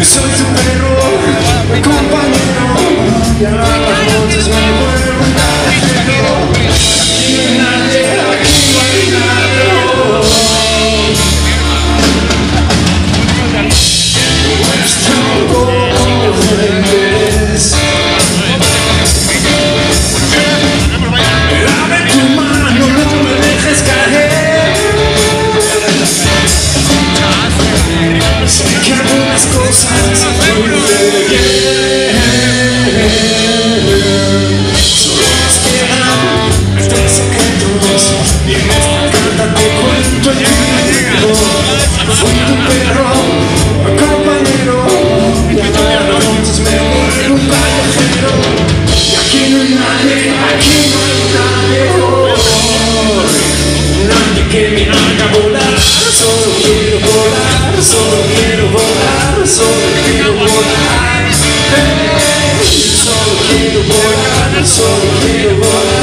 You're so Solo quiero volar, solo quiero volar